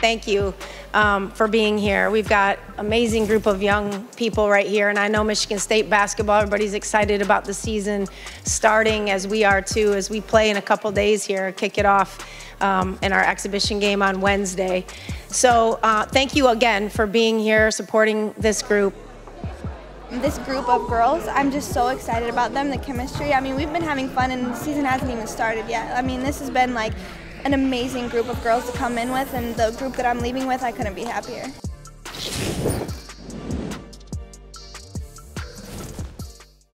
thank you um, for being here. We've got amazing group of young people right here, and I know Michigan State basketball. Everybody's excited about the season starting, as we are too, as we play in a couple days here, kick it off um, in our exhibition game on Wednesday. So uh, thank you again for being here, supporting this group this group of girls. I'm just so excited about them, the chemistry. I mean, we've been having fun and the season hasn't even started yet. I mean, this has been like an amazing group of girls to come in with, and the group that I'm leaving with, I couldn't be happier.